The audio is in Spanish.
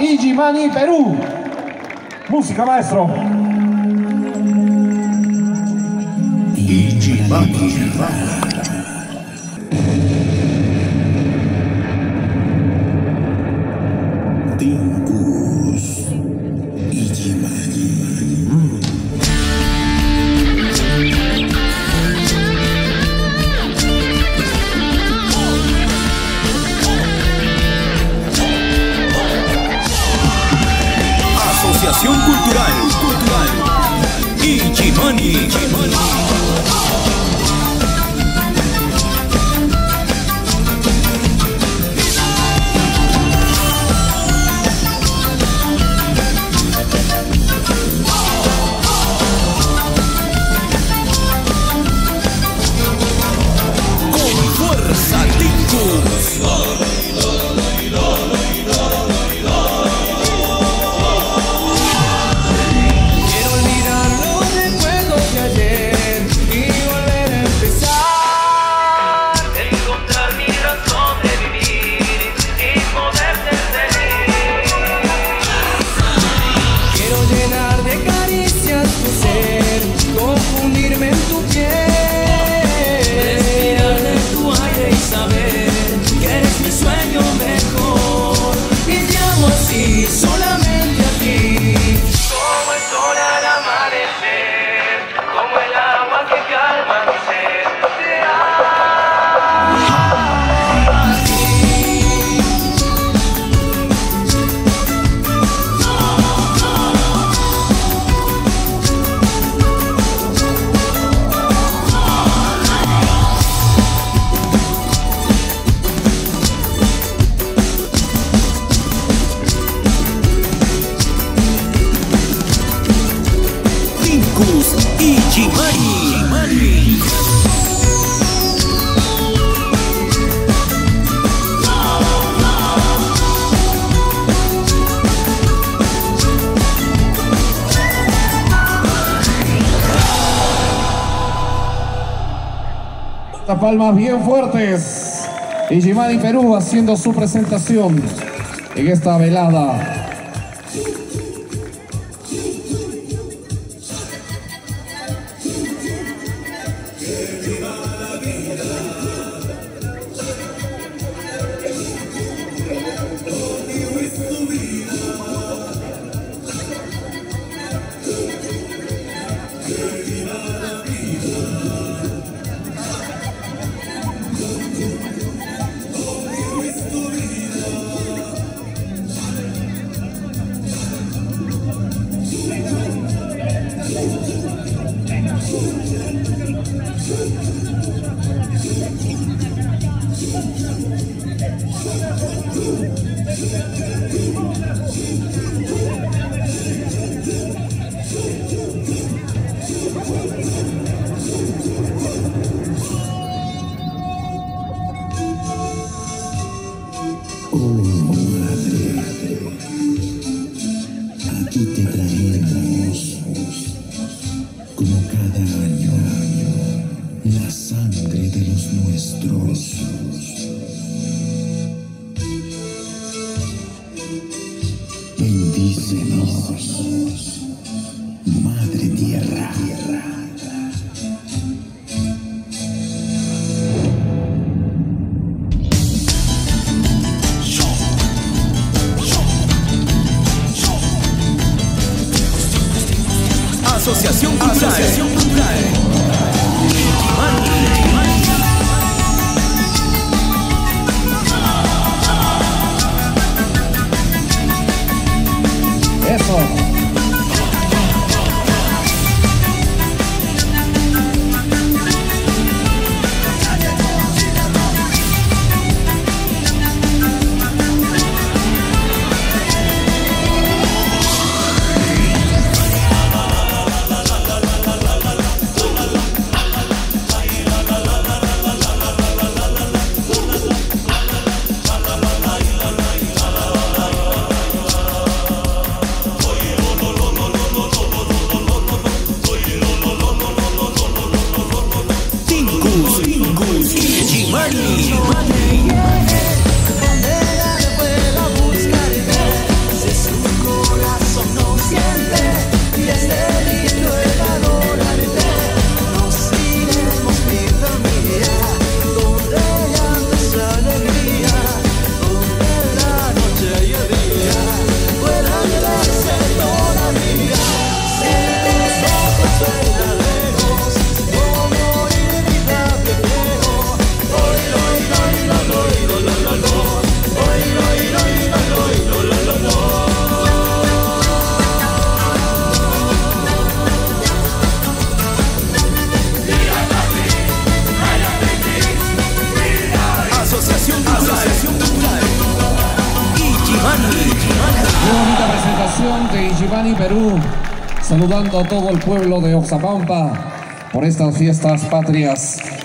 Igi Mani Perù. Musica maestro. Igi Mani. Perù Cultural Cultural Igimani caricias tu ser, confundirme en tu piel. Respirar de tu aire y saber que eres mi sueño mejor. Y te amo así, solamente Las palmas bien fuertes. Igimani Perú haciendo su presentación en esta velada. Asociación Cultural Asociación Cultural Eso. de Giovanni Perú, saludando a todo el pueblo de Oxapampa por estas fiestas patrias.